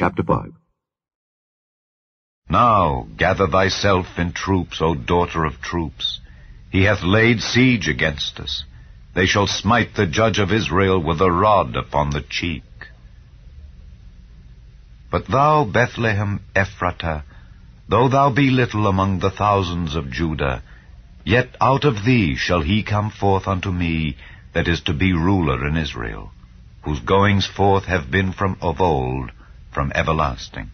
Chapter 5 Now gather thyself in troops, O daughter of troops. He hath laid siege against us. They shall smite the judge of Israel with a rod upon the cheek. But thou, Bethlehem Ephratah, though thou be little among the thousands of Judah, yet out of thee shall he come forth unto me that is to be ruler in Israel, whose goings forth have been from of old, from everlasting.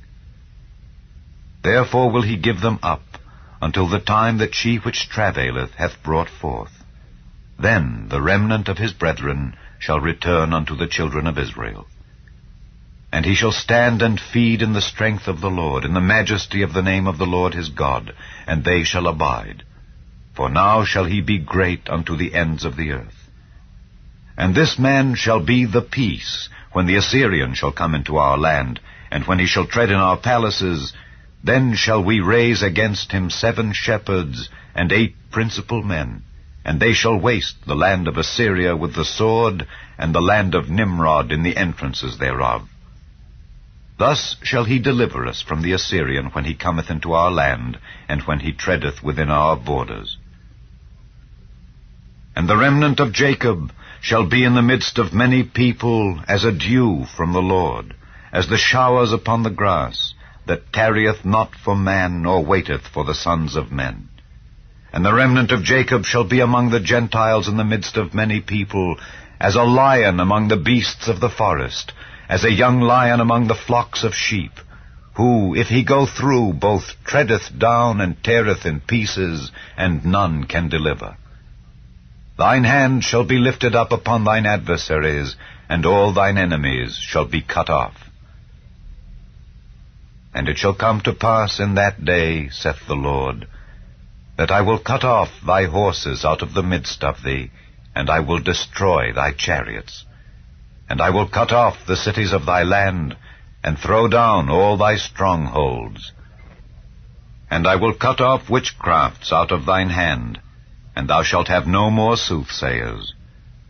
Therefore will he give them up until the time that she which travaileth hath brought forth. Then the remnant of his brethren shall return unto the children of Israel. And he shall stand and feed in the strength of the Lord, in the majesty of the name of the Lord his God, and they shall abide. For now shall he be great unto the ends of the earth. And this man shall be the peace, when the Assyrian shall come into our land, and when he shall tread in our palaces, then shall we raise against him seven shepherds and eight principal men, and they shall waste the land of Assyria with the sword, and the land of Nimrod in the entrances thereof. Thus shall he deliver us from the Assyrian when he cometh into our land, and when he treadeth within our borders. And the remnant of Jacob shall be in the midst of many people as a dew from the Lord, as the showers upon the grass, that tarrieth not for man, nor waiteth for the sons of men. And the remnant of Jacob shall be among the Gentiles in the midst of many people, as a lion among the beasts of the forest, as a young lion among the flocks of sheep, who, if he go through, both treadeth down and teareth in pieces, and none can deliver. Thine hand shall be lifted up upon thine adversaries, and all thine enemies shall be cut off. And it shall come to pass in that day, saith the Lord, that I will cut off thy horses out of the midst of thee, and I will destroy thy chariots. And I will cut off the cities of thy land, and throw down all thy strongholds. And I will cut off witchcrafts out of thine hand, and thou shalt have no more soothsayers.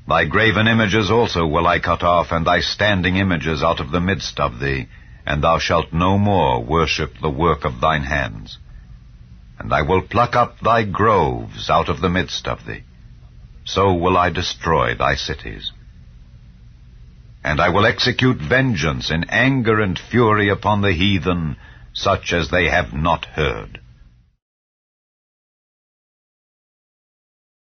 Thy graven images also will I cut off, and thy standing images out of the midst of thee, and thou shalt no more worship the work of thine hands. And I will pluck up thy groves out of the midst of thee. So will I destroy thy cities. And I will execute vengeance in anger and fury upon the heathen, such as they have not heard.